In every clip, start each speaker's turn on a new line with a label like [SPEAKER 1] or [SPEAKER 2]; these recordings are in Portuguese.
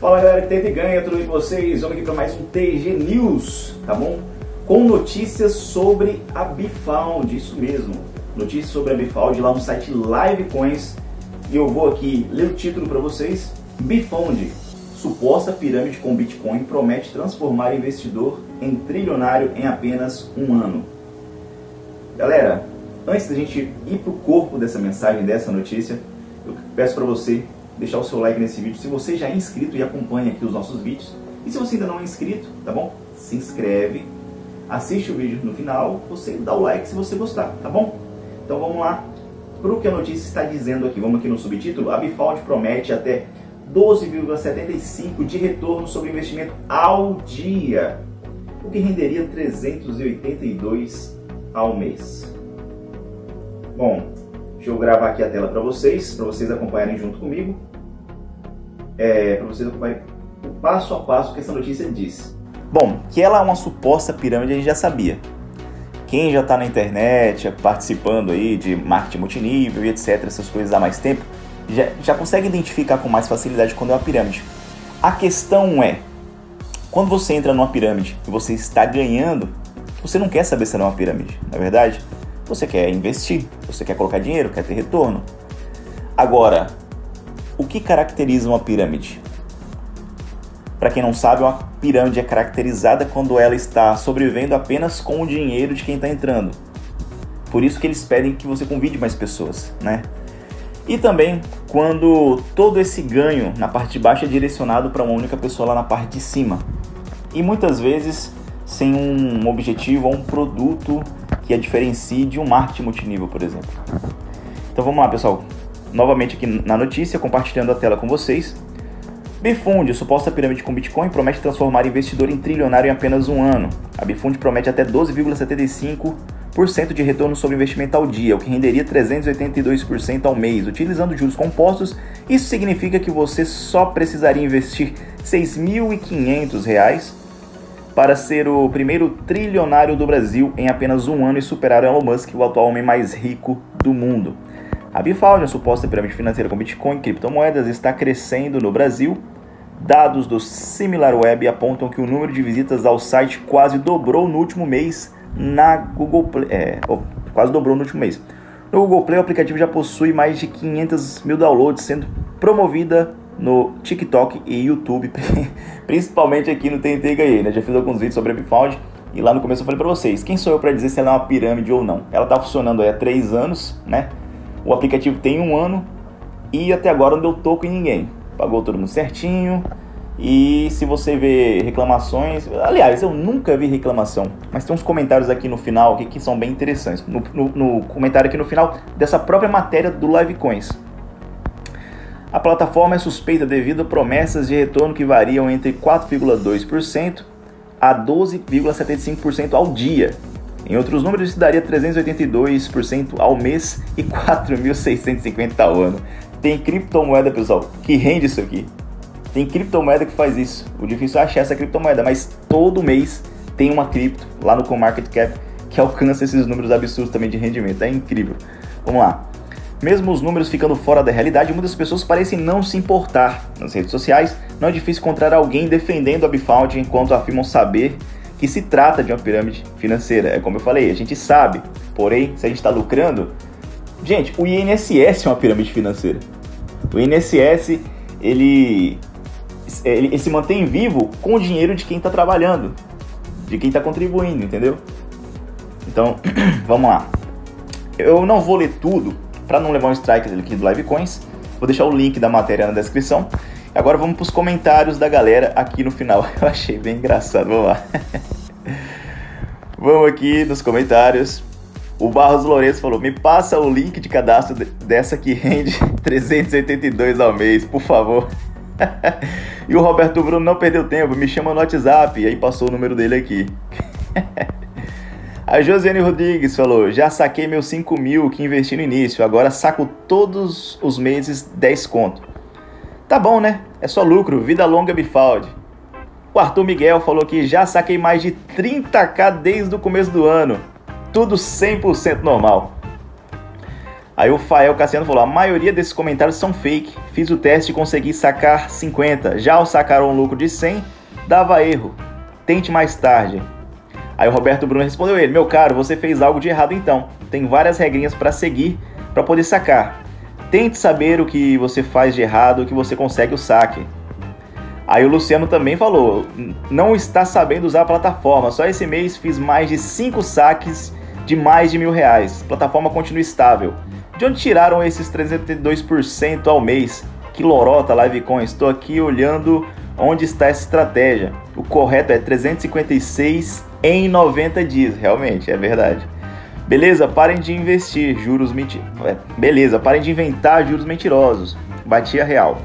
[SPEAKER 1] Fala galera que tenta ganha, tudo bem com vocês? Vamos aqui para mais um TG News, tá bom? Com notícias sobre a Bifound, isso mesmo. Notícias sobre a Bifound lá no site Livecoins. E eu vou aqui ler o título para vocês. Bifound, suposta pirâmide com Bitcoin promete transformar investidor em trilionário em apenas um ano. Galera, antes da gente ir para o corpo dessa mensagem, dessa notícia, eu peço para você deixar o seu like nesse vídeo. Se você já é inscrito e acompanha aqui os nossos vídeos, e se você ainda não é inscrito, tá bom? Se inscreve, assiste o vídeo no final, você dá o like se você gostar, tá bom? Então vamos lá para o que a notícia está dizendo aqui. Vamos aqui no subtítulo. A Bifold promete até 12,75 de retorno sobre investimento ao dia, o que renderia 382 ao mês. Bom, deixa eu gravar aqui a tela para vocês, para vocês acompanharem junto comigo é, para vocês acompanharem o passo a passo que essa notícia diz. Bom, que ela é uma suposta pirâmide a gente já sabia. Quem já está na internet, participando aí de marketing multinível e etc, essas coisas há mais tempo, já, já consegue identificar com mais facilidade quando é uma pirâmide. A questão é, quando você entra numa pirâmide e você está ganhando, você não quer saber se ela é uma pirâmide, na é verdade? Você quer investir, você quer colocar dinheiro, quer ter retorno. Agora, o que caracteriza uma pirâmide? Para quem não sabe, uma pirâmide é caracterizada quando ela está sobrevivendo apenas com o dinheiro de quem está entrando. Por isso que eles pedem que você convide mais pessoas, né? E também quando todo esse ganho na parte de baixo é direcionado para uma única pessoa lá na parte de cima. E muitas vezes sem um objetivo ou um produto que a diferencie de um marketing multinível, por exemplo. Então vamos lá, pessoal novamente aqui na notícia, compartilhando a tela com vocês. Bifund, suposta pirâmide com Bitcoin, promete transformar investidor em trilionário em apenas um ano. A Bifund promete até 12,75% de retorno sobre investimento ao dia, o que renderia 382% ao mês. Utilizando juros compostos, isso significa que você só precisaria investir R$ 6.500 para ser o primeiro trilionário do Brasil em apenas um ano e superar Elon Musk, o atual homem mais rico do mundo. A Bifald, a suposta pirâmide financeira com Bitcoin e criptomoedas, está crescendo no Brasil. Dados do SimilarWeb apontam que o número de visitas ao site quase dobrou no último mês na Google Play. É, quase dobrou no último mês. No Google Play, o aplicativo já possui mais de 500 mil downloads, sendo promovida no TikTok e YouTube, principalmente aqui no TNT Ganhei, né? Já fiz alguns vídeos sobre a Bifound e lá no começo eu falei para vocês, quem sou eu para dizer se ela é uma pirâmide ou não? Ela está funcionando há três anos, né? O aplicativo tem um ano e até agora não deu toco em ninguém. Pagou todo mundo certinho. E se você vê reclamações, aliás, eu nunca vi reclamação, mas tem uns comentários aqui no final que são bem interessantes. No, no, no comentário aqui no final dessa própria matéria do Livecoins. A plataforma é suspeita devido a promessas de retorno que variam entre 4,2% a 12,75% ao dia, em outros números, isso daria 382% ao mês e 4.650 ao ano. Tem criptomoeda, pessoal, que rende isso aqui. Tem criptomoeda que faz isso. O difícil é achar essa criptomoeda, mas todo mês tem uma cripto lá no CoinMarketCap que alcança esses números absurdos também de rendimento. É incrível. Vamos lá. Mesmo os números ficando fora da realidade, muitas pessoas parecem não se importar. Nas redes sociais, não é difícil encontrar alguém defendendo a Bifound enquanto afirmam saber que se trata de uma pirâmide financeira. É como eu falei, a gente sabe, porém, se a gente está lucrando. Gente, o INSS é uma pirâmide financeira. O INSS, ele, ele, ele se mantém vivo com o dinheiro de quem está trabalhando, de quem está contribuindo, entendeu? Então, vamos lá. Eu não vou ler tudo para não levar um strike aqui do Livecoins. Vou deixar o link da matéria na descrição. Agora vamos para os comentários da galera aqui no final. Eu achei bem engraçado. Vamos lá. vamos aqui nos comentários. O Barros Lourenço falou: Me passa o link de cadastro dessa que rende 382 ao mês, por favor. e o Roberto Bruno não perdeu tempo, me chama no WhatsApp. E aí passou o número dele aqui. A Josiane Rodrigues falou: Já saquei meus 5 mil que investi no início, agora saco todos os meses 10 conto. Tá bom, né? É só lucro, vida longa Bifaldi. O Arthur Miguel falou que já saquei mais de 30k desde o começo do ano. Tudo 100% normal. Aí o Fael Cassiano falou: a maioria desses comentários são fake. Fiz o teste e consegui sacar 50. Já ao sacar um lucro de 100, dava erro. Tente mais tarde. Aí o Roberto Bruno respondeu ele: Meu caro, você fez algo de errado então. Tem várias regrinhas para seguir para poder sacar. Tente saber o que você faz de errado, que você consegue o saque. Aí o Luciano também falou: Não está sabendo usar a plataforma. Só esse mês fiz mais de 5 saques de mais de mil reais. A plataforma continua estável. De onde tiraram esses 302% ao mês? Que lorota, Livecoin. Estou aqui olhando onde está essa estratégia. O correto é 356 em 90 dias. Realmente, é verdade. Beleza, parem de investir juros mentirosos. É, beleza, parem de inventar juros mentirosos. Batia real.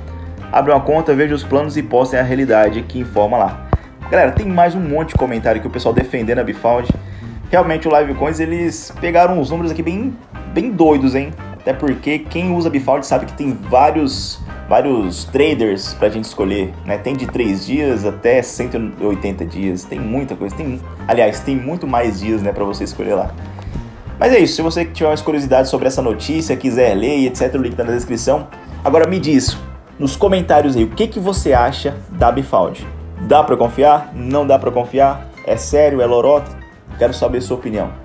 [SPEAKER 1] Abre uma conta, veja os planos e postem a realidade que informa lá. Galera, tem mais um monte de comentário que o pessoal defendendo a Bifound. Realmente o Livecoins eles pegaram uns números aqui bem, bem doidos, hein? Até porque quem usa Bifound sabe que tem vários vários traders pra gente escolher, né? Tem de 3 dias até 180 dias, tem muita coisa, tem, aliás, tem muito mais dias, né, para você escolher lá. Mas é isso, se você tiver mais curiosidade sobre essa notícia, quiser ler e etc, o link tá na descrição. Agora me diz nos comentários aí o que que você acha da Bifound. Dá para confiar? Não dá para confiar? É sério? É lorota? Quero saber sua opinião.